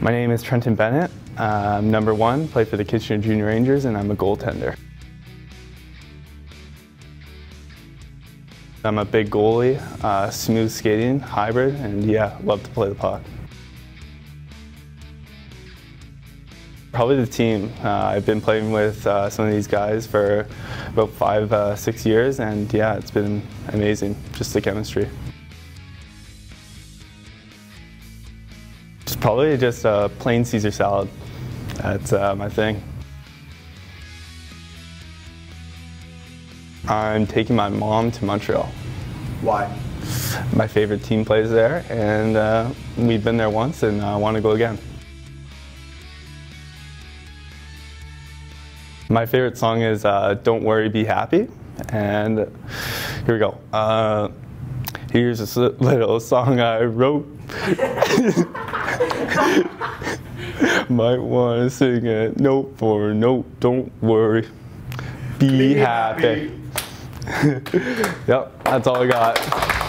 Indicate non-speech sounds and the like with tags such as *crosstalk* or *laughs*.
My name is Trenton Bennett. I'm number one, play for the Kitchener Junior Rangers, and I'm a goaltender. I'm a big goalie, uh, smooth skating, hybrid, and yeah, love to play the puck. Probably the team. Uh, I've been playing with uh, some of these guys for about five, uh, six years, and yeah, it's been amazing, just the chemistry. Just probably just a plain Caesar salad. That's uh, my thing. I'm taking my mom to Montreal. Why? My favorite team plays there, and uh, we've been there once, and I want to go again. My favorite song is uh, Don't Worry, Be Happy. And here we go. Uh, here's a little song I wrote. *laughs* *laughs* Might want to sing it note for note. Don't worry. Be, Be happy. happy. *laughs* yep, that's all I got.